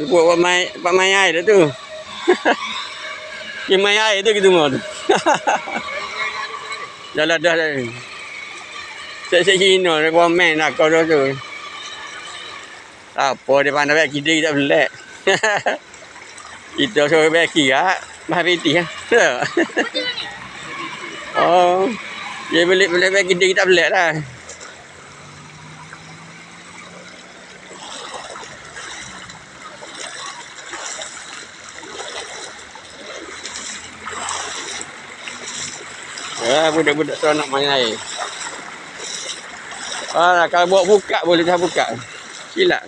Buat buat main buat main air dah tu. Dia main air tu kita mau tu. dah lah dah dah. Saya Cina dia buat main nak kau dah tu. Apa dia pandai baik kita kita belak. Kita suruh baik kira. Mahal piti kan. oh. Dia beli beli baik kita kita belak lah. Ya, budak-budak tu nak main air. Ah, kalau buat buka boleh dah buka. Silap.